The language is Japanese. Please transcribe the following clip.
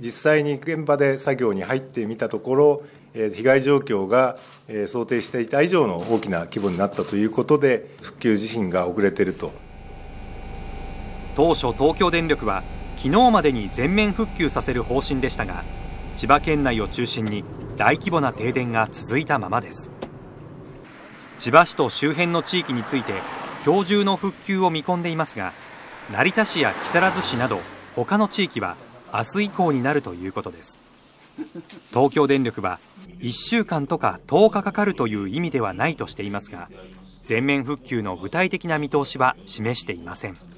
実際に現場で作業に入ってみたところ、被害状況が想定していた以上の大きな規模になったということで、復旧自身が遅れていると。当初、東京電力は昨日までに全面復旧させる方針でしたが、千葉県内を中心に大規模な停電が続いたままです。千葉市と周辺の地域について、今日中の復旧を見込んでいますが、成田市や木更津市など他の地域は明日以降になるということです。東京電力は1週間とか10日かかるという意味ではないとしていますが全面復旧の具体的な見通しは示していません。